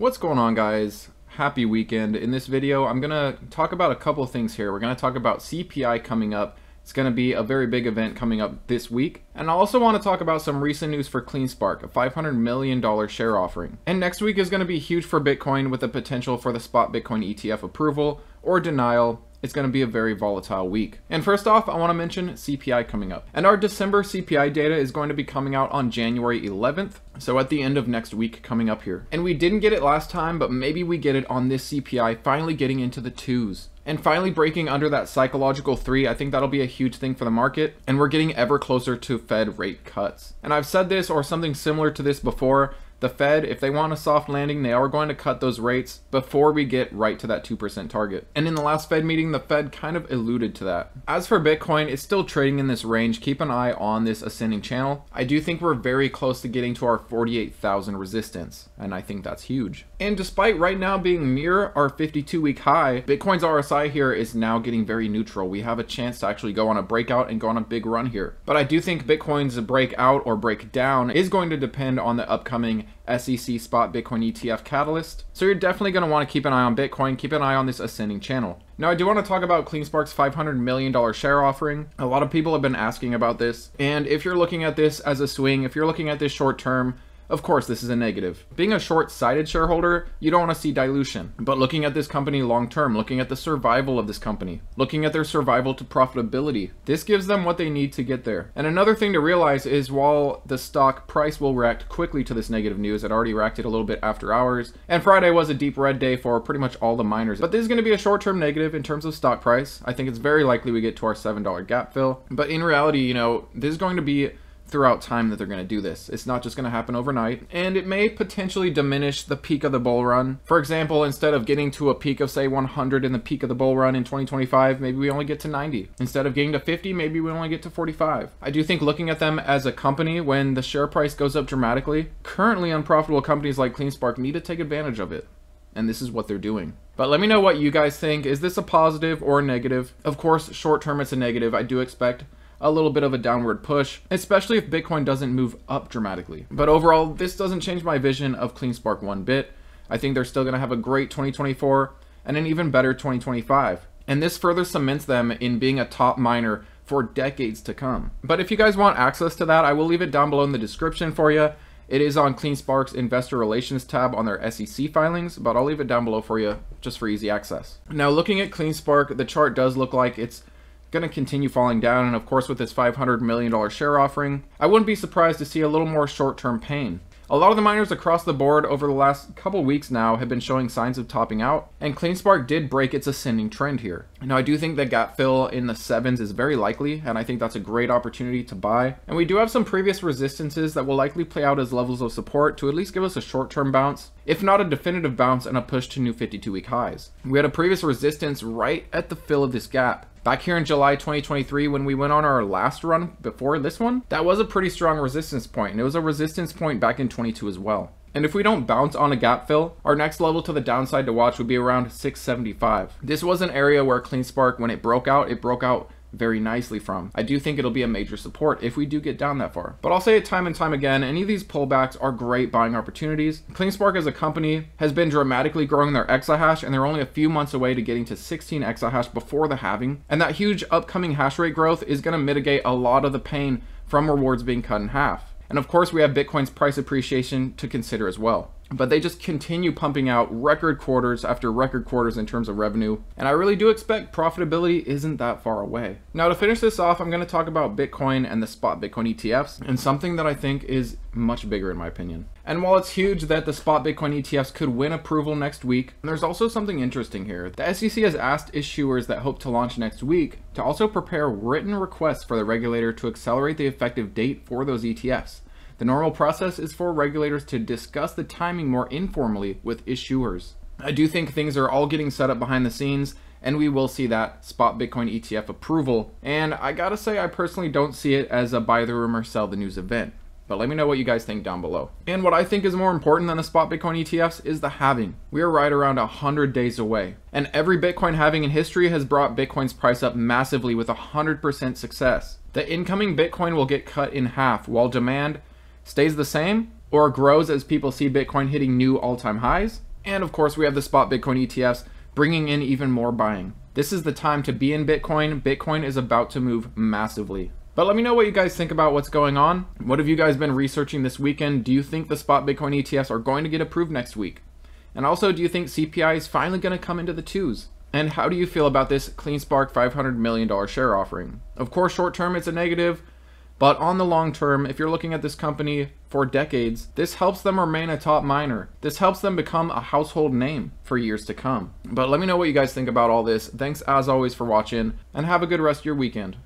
What's going on guys? Happy weekend. In this video, I'm to talk about a couple things here. We're to talk about CPI coming up. It's to be a very big event coming up this week. And I also want to talk about some recent news for CleanSpark, a $500 million share offering. And next week is to be huge for Bitcoin with the potential for the spot Bitcoin ETF approval or denial it's going to be a very volatile week. And first off, I want to mention CPI coming up. And our December CPI data is going to be coming out on January 11th, so at the end of next week coming up here. And we didn't get it last time, but maybe we get it on this CPI, finally getting into the twos. And finally breaking under that psychological three, I think that'll be a huge thing for the market. And we're getting ever closer to Fed rate cuts. And I've said this or something similar to this before, the Fed, if they want a soft landing, they are going to cut those rates before we get right to that 2% target. And in the last Fed meeting, the Fed kind of alluded to that. As for Bitcoin, it's still trading in this range. Keep an eye on this ascending channel. I do think we're very close to getting to our 48,000 resistance, and I think that's huge. And despite right now being near our 52 week high, Bitcoin's RSI here is now getting very neutral. We have a chance to actually go on a breakout and go on a big run here. But I do think Bitcoin's breakout or breakdown is going to depend on the upcoming SEC spot Bitcoin ETF catalyst. So you're definitely going to want to keep an eye on Bitcoin, keep an eye on this ascending channel. Now I do want to talk about CleanSpark's $500 million share offering. A lot of people have been asking about this. And if you're looking at this as a swing, if you're looking at this short term, of course, this is a negative. Being a short-sighted shareholder, you don't want to see dilution. But looking at this company long term, looking at the survival of this company, looking at their survival to profitability, this gives them what they need to get there. And another thing to realize is while the stock price will react quickly to this negative news, it already reacted a little bit after hours, and Friday was a deep red day for pretty much all the miners. But this is going to be a short-term negative in terms of stock price. I think it's very likely we get to our $7 gap fill. But in reality, you know, this is going to be throughout time that they're going to do this. It's not just going to happen overnight, and it may potentially diminish the peak of the bull run. For example, instead of getting to a peak of say 100 in the peak of the bull run in 2025, maybe we only get to 90. Instead of getting to 50, maybe we only get to 45. I do think looking at them as a company when the share price goes up dramatically, currently unprofitable companies like CleanSpark need to take advantage of it. And this is what they're doing. But let me know what you guys think. Is this a positive or a negative? Of course, short term it's a negative. I do expect a little bit of a downward push, especially if Bitcoin doesn't move up dramatically. But overall, this doesn't change my vision of CleanSpark one bit. I think they're still going to have a great 2024 and an even better 2025. And this further cements them in being a top miner for decades to come. But if you guys want access to that, I will leave it down below in the description for you. It is on CleanSpark's Investor Relations tab on their SEC filings, but I'll leave it down below for you just for easy access. Now looking at CleanSpark, the chart does look like it's going to continue falling down, and of course with this $500 million share offering, I wouldn't be surprised to see a little more short-term pain. A lot of the miners across the board over the last couple weeks now have been showing signs of topping out, and CleanSpark did break its ascending trend here. Now I do think that gap fill in the sevens is very likely, and I think that's a great opportunity to buy. And we do have some previous resistances that will likely play out as levels of support to at least give us a short-term bounce, if not a definitive bounce and a push to new 52-week highs. We had a previous resistance right at the fill of this gap, Back here in July 2023, when we went on our last run before this one, that was a pretty strong resistance point, and it was a resistance point back in 22 as well. And if we don't bounce on a gap fill, our next level to the downside to watch would be around 675. This was an area where CleanSpark, when it broke out, it broke out very nicely from. I do think it'll be a major support if we do get down that far. But I'll say it time and time again, any of these pullbacks are great buying opportunities. CleanSpark as a company has been dramatically growing their exahash and they're only a few months away to getting to 16 exahash before the halving. And that huge upcoming hash rate growth is going to mitigate a lot of the pain from rewards being cut in half. And of course, we have Bitcoin's price appreciation to consider as well but they just continue pumping out record quarters after record quarters in terms of revenue. And I really do expect profitability isn't that far away. Now to finish this off, I'm going to talk about Bitcoin and the spot Bitcoin ETFs and something that I think is much bigger in my opinion. And while it's huge that the spot Bitcoin ETFs could win approval next week, there's also something interesting here. The SEC has asked issuers that hope to launch next week to also prepare written requests for the regulator to accelerate the effective date for those ETFs. The normal process is for regulators to discuss the timing more informally with issuers. I do think things are all getting set up behind the scenes and we will see that spot Bitcoin ETF approval. And I gotta say, I personally don't see it as a buy the rumor, sell the news event. But let me know what you guys think down below. And what I think is more important than the spot Bitcoin ETFs is the halving. We are right around 100 days away. And every Bitcoin halving in history has brought Bitcoin's price up massively with 100% success. The incoming Bitcoin will get cut in half while demand stays the same or grows as people see Bitcoin hitting new all-time highs, And of course, we have the spot Bitcoin ETFs bringing in even more buying. This is the time to be in Bitcoin. Bitcoin is about to move massively. But let me know what you guys think about what's going on. What have you guys been researching this weekend? Do you think the spot Bitcoin ETFs are going to get approved next week? And also, do you think CPI is finally going to come into the twos? And how do you feel about this CleanSpark $500 million share offering? Of course, short term it's a negative, but on the long term, if you're looking at this company for decades, this helps them remain a top miner. This helps them become a household name for years to come. But let me know what you guys think about all this. Thanks as always for watching, and have a good rest of your weekend.